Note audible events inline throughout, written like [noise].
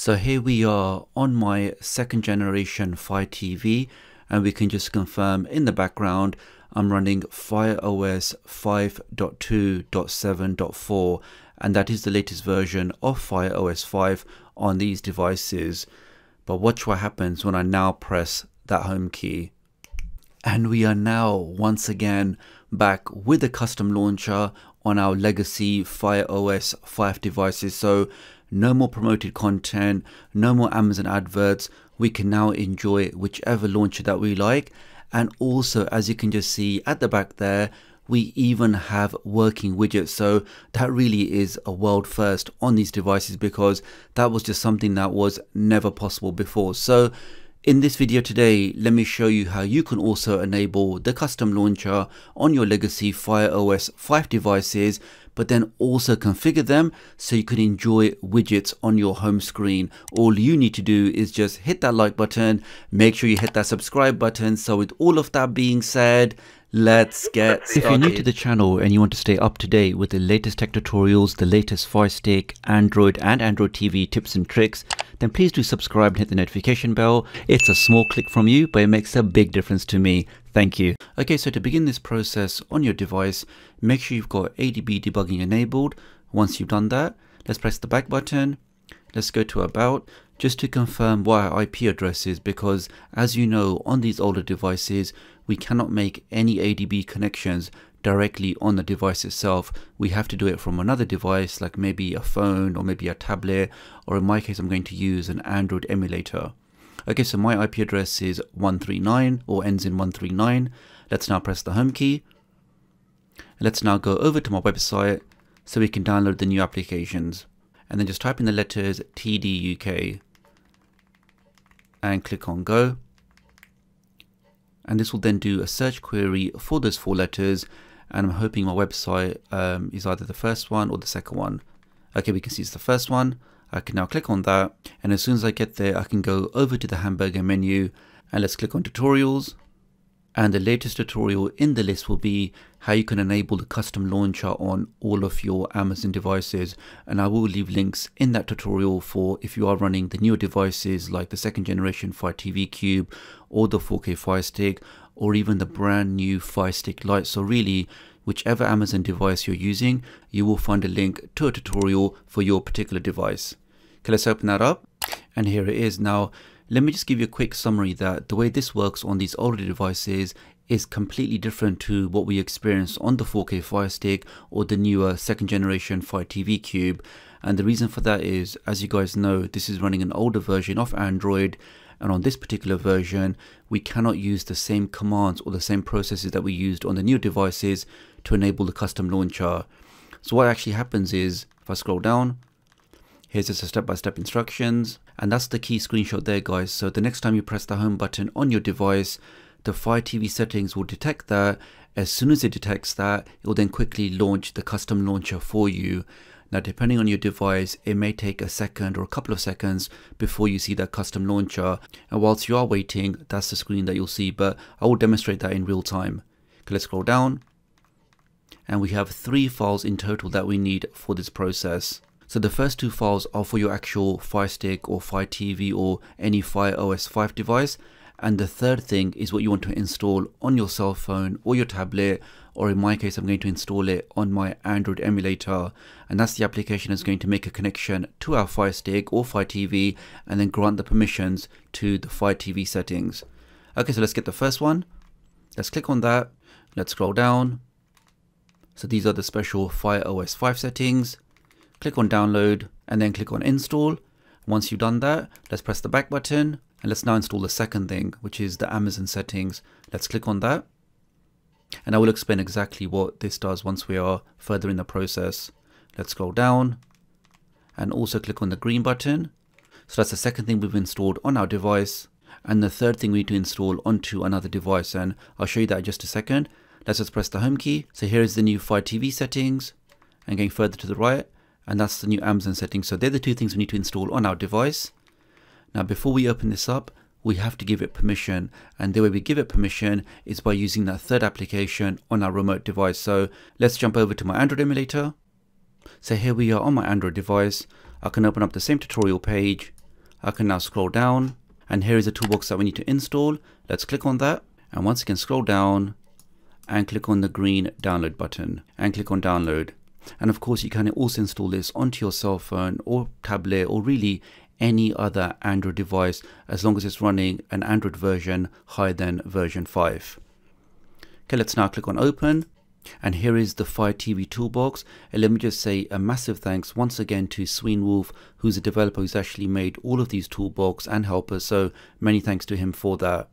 So here we are on my second generation Fire TV and we can just confirm in the background I'm running Fire OS 5.2.7.4 and that is the latest version of Fire OS 5 on these devices. But watch what happens when I now press that home key. And we are now once again back with the custom launcher on our legacy Fire OS 5 devices. So no more promoted content, no more Amazon adverts. We can now enjoy whichever launcher that we like. And also, as you can just see at the back there, we even have working widgets. So that really is a world first on these devices because that was just something that was never possible before. So in this video today, let me show you how you can also enable the custom launcher on your legacy Fire OS 5 devices, but then also configure them so you can enjoy widgets on your home screen. All you need to do is just hit that like button, make sure you hit that subscribe button. So with all of that being said, Let's get started. If you're new to the channel and you want to stay up to date with the latest tech tutorials, the latest Fire Stick, Android and Android TV tips and tricks, then please do subscribe and hit the notification bell. It's a small click from you, but it makes a big difference to me. Thank you. Okay, so to begin this process on your device, make sure you've got ADB debugging enabled. Once you've done that, let's press the back button. Let's go to about just to confirm what our IP address is because as you know on these older devices we cannot make any ADB connections directly on the device itself. We have to do it from another device like maybe a phone or maybe a tablet or in my case I'm going to use an Android emulator. Okay, so my IP address is 139 or ends in 139. Let's now press the home key. Let's now go over to my website so we can download the new applications. And then just type in the letters TDUK and click on go and this will then do a search query for those four letters and I'm hoping my website um, is either the first one or the second one. Okay, we can see it's the first one. I can now click on that and as soon as I get there I can go over to the hamburger menu and let's click on tutorials and the latest tutorial in the list will be how you can enable the custom launcher on all of your Amazon devices. And I will leave links in that tutorial for if you are running the newer devices like the second generation Fire TV Cube or the 4K Fire Stick or even the brand new Fire Stick Lite. So really whichever Amazon device you're using you will find a link to a tutorial for your particular device. Okay let's open that up. And here it is. Now let me just give you a quick summary that the way this works on these older devices is completely different to what we experience on the 4K Fire Stick or the newer second generation Fire TV Cube. And the reason for that is, as you guys know, this is running an older version of Android and on this particular version we cannot use the same commands or the same processes that we used on the new devices to enable the custom launcher. So what actually happens is, if I scroll down, Here's just a step-by-step -step instructions and that's the key screenshot there guys. So the next time you press the home button on your device, the Fire TV settings will detect that. As soon as it detects that, it will then quickly launch the custom launcher for you. Now depending on your device, it may take a second or a couple of seconds before you see that custom launcher. And whilst you are waiting, that's the screen that you'll see, but I will demonstrate that in real time. Okay, let's scroll down. And we have three files in total that we need for this process. So the first two files are for your actual Fire Stick or Fire TV or any Fire OS 5 device. And the third thing is what you want to install on your cell phone or your tablet, or in my case, I'm going to install it on my Android emulator. And that's the application that's going to make a connection to our Fire Stick or Fire TV and then grant the permissions to the Fire TV settings. Okay, so let's get the first one. Let's click on that. Let's scroll down. So these are the special Fire OS 5 settings click on download and then click on install. Once you've done that, let's press the back button and let's now install the second thing, which is the Amazon settings. Let's click on that. And I will explain exactly what this does once we are further in the process. Let's scroll down and also click on the green button. So that's the second thing we've installed on our device. And the third thing we need to install onto another device. And I'll show you that in just a second. Let's just press the home key. So here is the new Fire TV settings. And going further to the right, and that's the new Amazon settings. So they're the two things we need to install on our device. Now before we open this up, we have to give it permission and the way we give it permission is by using that third application on our remote device. So let's jump over to my Android emulator. So here we are on my Android device. I can open up the same tutorial page I can now scroll down and here is a toolbox that we need to install. Let's click on that. And once again, scroll down and click on the green download button and click on download. And of course, you can also install this onto your cell phone or tablet or really any other Android device as long as it's running an Android version higher than version 5. Okay, let's now click on open. And here is the Fire TV toolbox. And let me just say a massive thanks once again to Sweenwolf, who's a developer who's actually made all of these toolbox and helpers. So many thanks to him for that.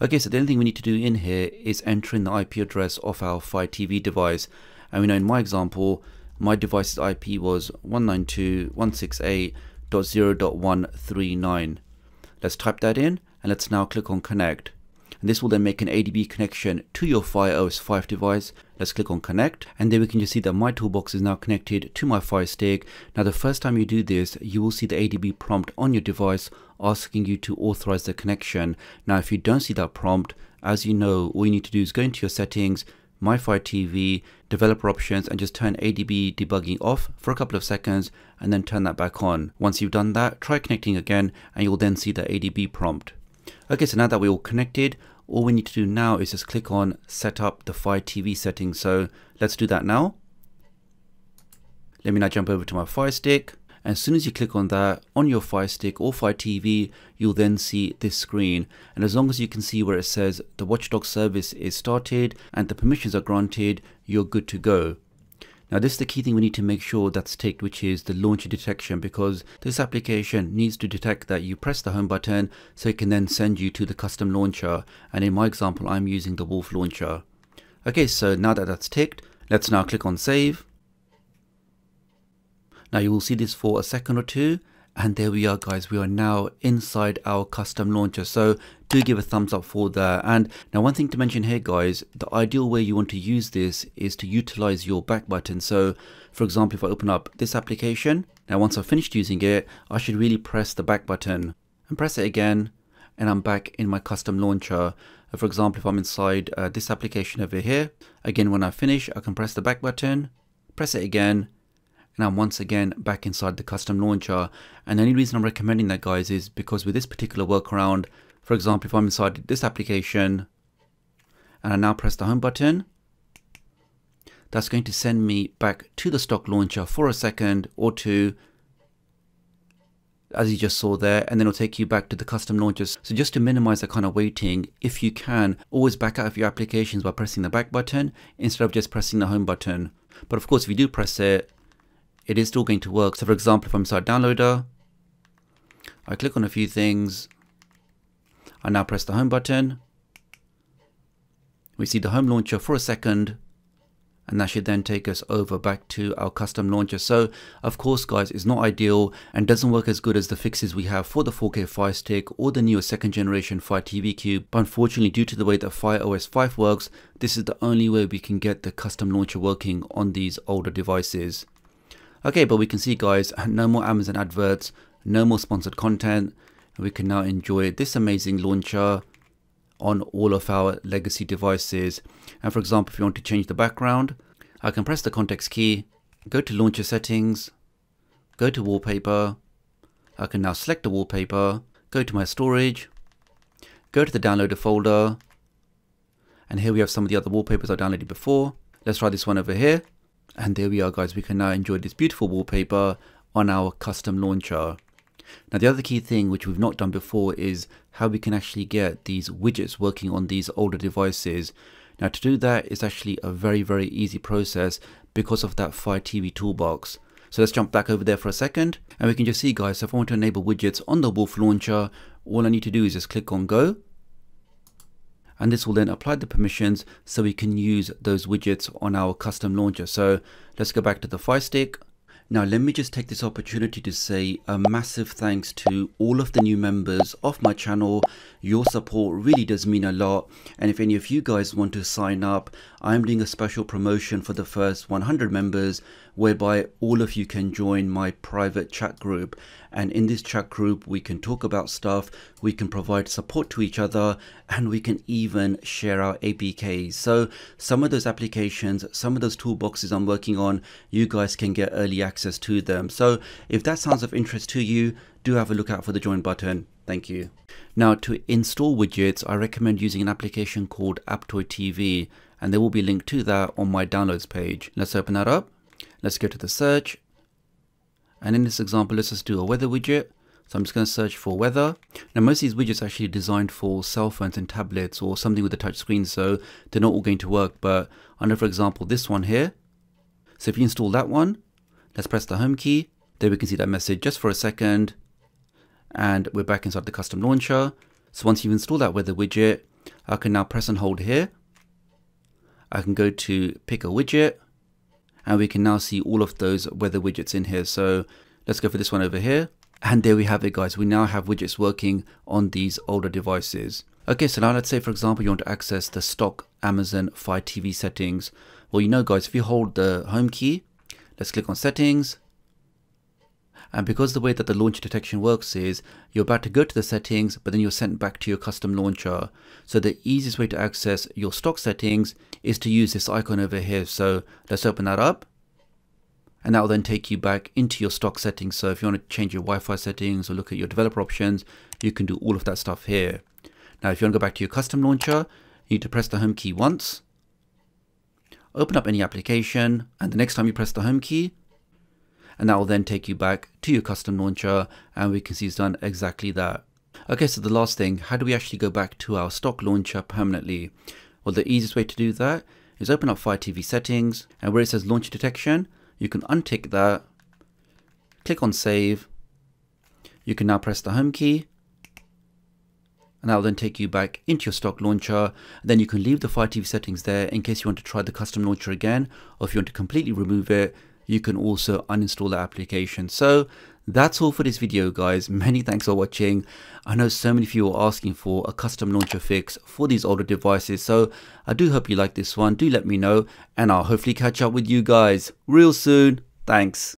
Okay, so the only thing we need to do in here is enter in the IP address of our Fire TV device. And we know in my example, my device's IP was 192.168.0.139. Let's type that in and let's now click on connect and this will then make an ADB connection to your Fire OS 5 device. Let's click on connect and then we can just see that my toolbox is now connected to my Fire Stick. Now the first time you do this, you will see the ADB prompt on your device asking you to authorize the connection. Now if you don't see that prompt, as you know, all you need to do is go into your settings, My Fire TV, developer options and just turn ADB debugging off for a couple of seconds and then turn that back on. Once you've done that, try connecting again and you'll then see the ADB prompt. Okay, so now that we're all connected, all we need to do now is just click on set up the Fire TV settings. So let's do that now. Let me now jump over to my Fire Stick. As soon as you click on that on your Fire Stick or Fire TV, you'll then see this screen. And as long as you can see where it says the Watchdog service is started and the permissions are granted, you're good to go. Now this is the key thing we need to make sure that's ticked which is the launcher detection because this application needs to detect that you press the home button so it can then send you to the custom launcher and in my example I'm using the Wolf launcher. Okay so now that that's ticked let's now click on save. Now you will see this for a second or two and there we are guys, we are now inside our custom launcher. So do give a thumbs up for that. And now one thing to mention here guys, the ideal way you want to use this is to utilize your back button. So for example, if I open up this application, now once I've finished using it, I should really press the back button and press it again and I'm back in my custom launcher. For example, if I'm inside uh, this application over here, again when I finish, I can press the back button, press it again, and I'm once again back inside the custom launcher. And the only reason I'm recommending that guys is because with this particular workaround, for example, if I'm inside this application and I now press the home button, that's going to send me back to the stock launcher for a second or two as you just saw there and then it'll take you back to the custom launchers so just to minimize that kind of waiting if you can always back out of your applications by pressing the back button instead of just pressing the home button but of course if you do press it it is still going to work. So for example, if I'm inside downloader, I click on a few things. I now press the home button. We see the home launcher for a second and that should then take us over back to our custom launcher. So of course guys, it's not ideal and doesn't work as good as the fixes we have for the 4K Fire Stick or the newer second generation Fire TV Cube. But unfortunately, due to the way that Fire OS 5 works, this is the only way we can get the custom launcher working on these older devices. Okay, but we can see guys, [laughs] no more Amazon adverts, no more sponsored content. We can now enjoy this amazing launcher on all of our legacy devices. And for example, if you want to change the background, I can press the context key, go to launcher settings, go to wallpaper. I can now select the wallpaper, go to my storage, go to the downloader folder. And here we have some of the other wallpapers I downloaded before. Let's try this one over here. And there we are guys, we can now enjoy this beautiful wallpaper on our custom launcher. Now the other key thing which we've not done before is how we can actually get these widgets working on these older devices. Now to do that is actually a very very easy process because of that Fire TV toolbox. So let's jump back over there for a second and we can just see guys so if I want to enable widgets on the Wolf launcher all I need to do is just click on go and this will then apply the permissions so we can use those widgets on our custom launcher. So let's go back to the Fire Stick. Now let me just take this opportunity to say a massive thanks to all of the new members of my channel. Your support really does mean a lot and if any of you guys want to sign up, I'm doing a special promotion for the first 100 members whereby all of you can join my private chat group and in this chat group we can talk about stuff we can provide support to each other and we can even share our apks so some of those applications some of those toolboxes i'm working on you guys can get early access to them so if that sounds of interest to you do have a look out for the join button. Thank you. Now to install widgets, I recommend using an application called Aptoide TV and there will be a link to that on my downloads page. Let's open that up. Let's go to the search. And in this example, let's just do a weather widget. So I'm just going to search for weather. Now most of these widgets are actually designed for cell phones and tablets or something with a touch screen, so they're not all going to work. But I know for example this one here. So if you install that one, let's press the home key. There we can see that message just for a second. And we're back inside the custom launcher. So once you've installed that weather widget, I can now press and hold here. I can go to pick a widget and we can now see all of those weather widgets in here. So let's go for this one over here. And there we have it guys, we now have widgets working on these older devices. Okay, so now let's say for example you want to access the stock Amazon Fire TV settings. Well you know guys, if you hold the home key, let's click on settings. And because the way that the launcher detection works is, you're about to go to the settings, but then you're sent back to your custom launcher. So the easiest way to access your stock settings is to use this icon over here. So let's open that up and that will then take you back into your stock settings. So if you want to change your Wi-Fi settings or look at your developer options, you can do all of that stuff here. Now, if you want to go back to your custom launcher, you need to press the home key once, open up any application, and the next time you press the home key, and that will then take you back to your custom launcher, and we can see it's done exactly that. Okay, so the last thing, how do we actually go back to our stock launcher permanently? Well, the easiest way to do that is open up Fire TV settings, and where it says launcher detection, you can untick that, click on save, you can now press the home key, and that will then take you back into your stock launcher. Then you can leave the Fire TV settings there in case you want to try the custom launcher again, or if you want to completely remove it, you can also uninstall the application. So that's all for this video guys. [laughs] Many thanks for watching. I know so many of you are asking for a custom launcher fix for these older devices. So I do hope you like this one. Do let me know and I'll hopefully catch up with you guys real soon. Thanks.